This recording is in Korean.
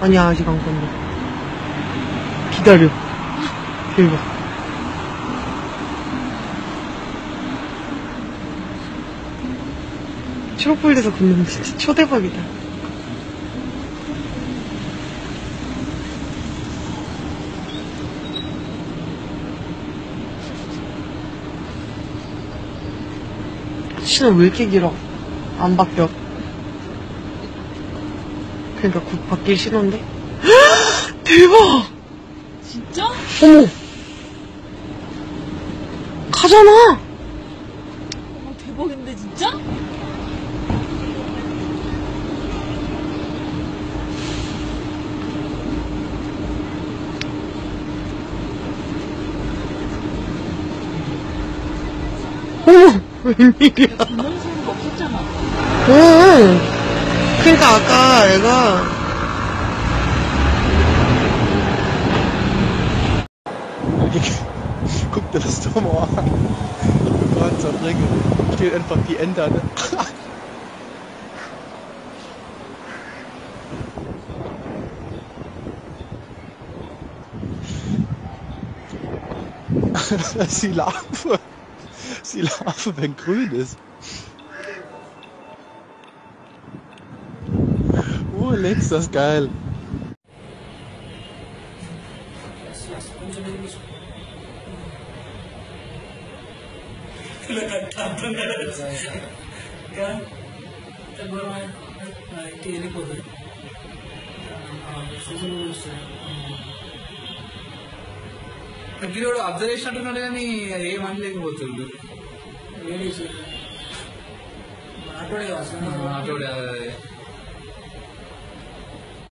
아니야, 아직 안 건너. 기다려. 대박. 초록불에서 걷는 거 진짜 초대박이다. 신호 왜 이렇게 길어? 안 바뀌어. 그러니까 곧 바뀔 신호인데? 대박! 진짜? 어머! 가잖아! 어, 대박인데 진짜? 어머! 웬일이야. 전동수가 없었잖아. 어. 그러니까 아까 애가 Guck dir das doch mal an. Gott zerbringen. Steht einfach die Ender. Ne? Das ist die Larve. Das ist die Larve, wenn grün ist. Lex, das ist geil. వెళ్ళిపోతుంది social వస్తుంది గిరోడు అబ్జర్వ్ చేసినట్టున్నాడు కానీ ఏం అనలేకపోతుండు లేడీస్ ఆటోడే అసలు ఆటోడే